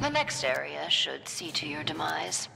The next area should see to your demise.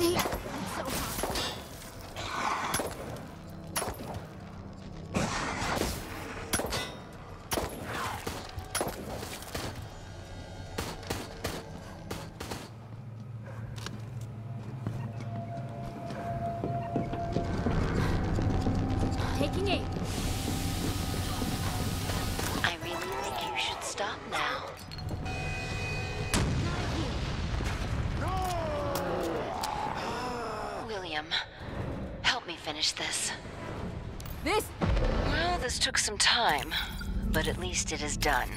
Taking aim. William, help me finish this. This Well, this took some time, but at least it is done.